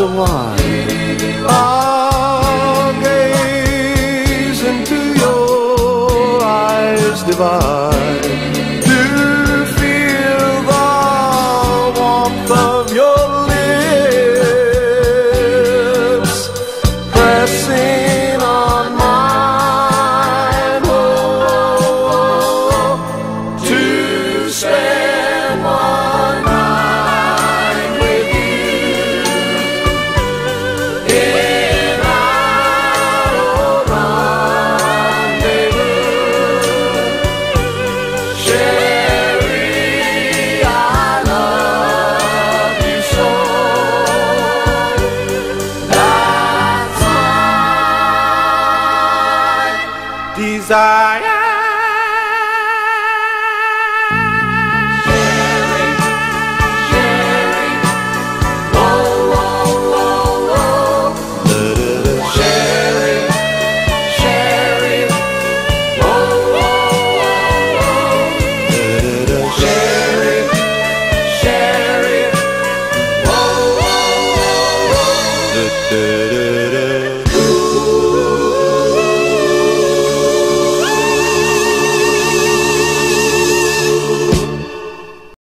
someone. I'll gaze into your eyes divine to feel the warmth of your lips pressing. Zion. da da da